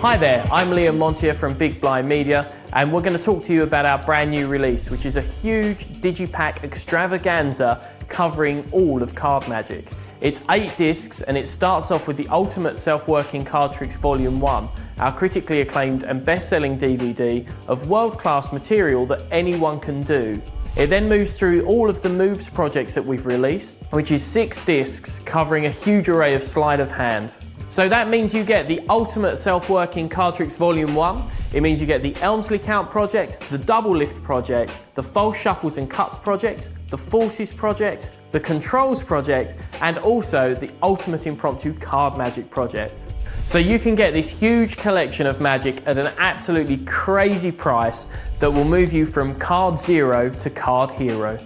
Hi there, I'm Liam Montier from Big Blind Media, and we're going to talk to you about our brand new release, which is a huge digipack extravaganza covering all of Card Magic. It's eight discs and it starts off with the Ultimate Self-Working Card Tricks Volume 1, our critically acclaimed and best-selling DVD of world-class material that anyone can do. It then moves through all of the Moves projects that we've released, which is six discs covering a huge array of sleight of hand. So that means you get the Ultimate Self-Working Card Tricks Volume 1, it means you get the Elmsley Count project, the Double Lift project, the False Shuffles and Cuts project, the Forces project, the Controls project, and also the Ultimate Impromptu Card Magic project. So you can get this huge collection of magic at an absolutely crazy price that will move you from card zero to card hero.